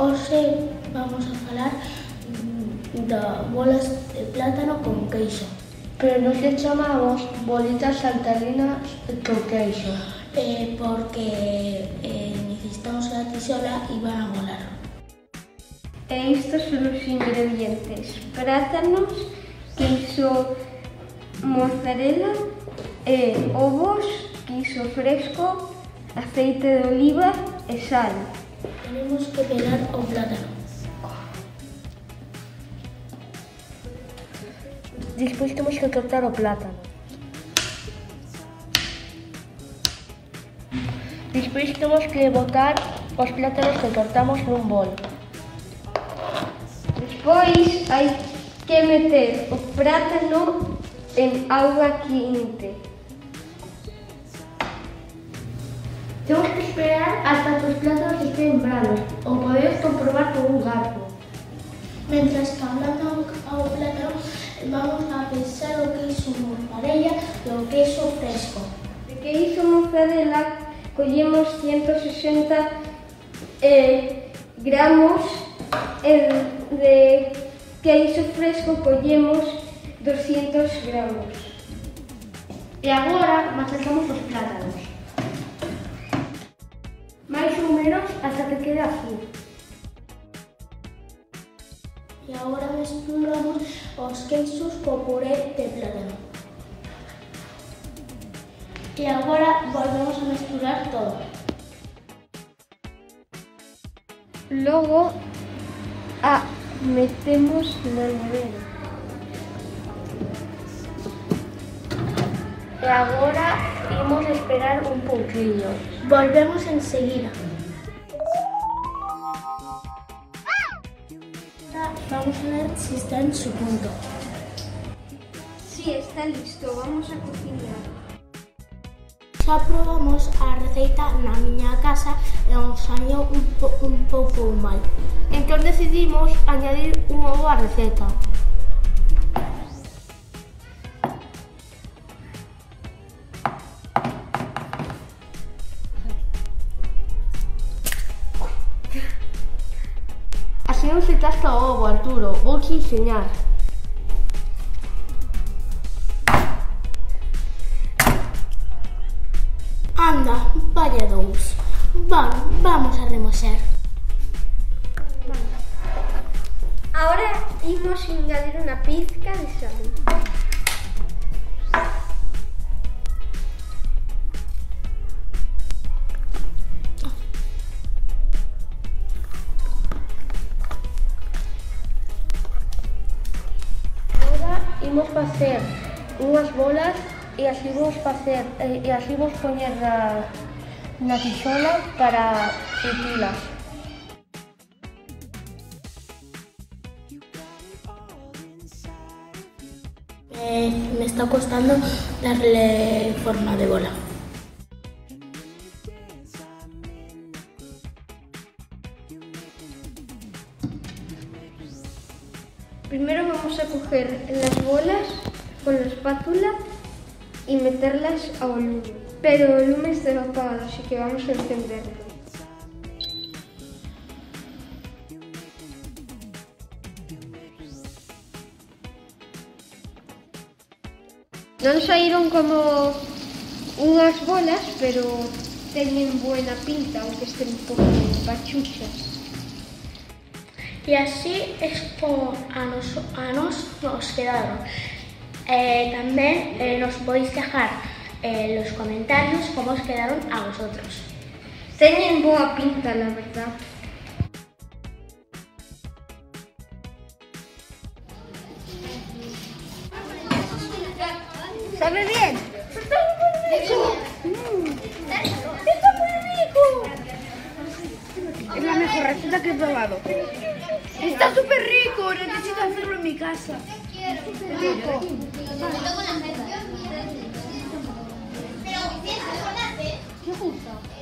Hoxe vamos a falar da bolas de plátano con queixo. Pero nos lle chamamos bolitas saltarinas con queixo. Eh, porque eh, necesitamos la tisola y van a molar. E estos son os ingredientes. Plátanos, queixo mozzarella, e ovos, queixo fresco, aceite de oliva e sal. Tenemos que pelar o plátano. Despois temos que cortar o plátano. Despois temos que botar os plátanos que cortamos nun bol. Despois hai que meter o plátano en auga quente. Temos que esperar hasta que os plátanos O podedes comprobar con un garfo. Mientras que hablando ao plátano, vamos a pesar o queixo mozzarella e o queixo fresco. De queixo mozzarella collemos 160 eh, gramos e de queixo fresco collemos 200 gramos. E agora machacamos os plátanos. Menos hasta que quede así. E agora mesturamos os queixos co puré de plátano. E agora volvemos a mesturar todo. Logo a metemos na nevera. E agora imos esperar un pouquiño. Volvemos enseguida. ahora vamos a ver si está en su punto. Sí, está listo, vamos a cocinar. Xa probamos a receita na miña casa e nos saiu un, po, un pouco mal. Entón decidimos añadir un ovo á receita. Non se tasca o ovo, Arturo. Te enseñar. Anda, vaya dous. Van, vamos a remoxer. Ahora imos añadir unha pizca de sal. Agora imos facer unhas bolas e así vamos facer e, e tizola para fritilas. Eh, me está costando darle forma de bola. Primero vamos a coger las bolas con la espátula y meterlas ao lume. Pero el lume está apagado, así que vamos a encenderlo. Non saíron como unhas bolas, pero teñen buena pinta, aunque estén un pouco pachuchas. E así es como a nos, a nos nos quedaron. Eh, tamén eh, nos podéis dejar en los comentarios cómo os quedaron a vosotros. Teñen boa pinta, la verdad. ¿Sabe bien? ¡Está muy rico! Es la mejor receta que he probado. Está súper rico, necesito hacerlo en mi casa. Rico. ¿Qué gusta?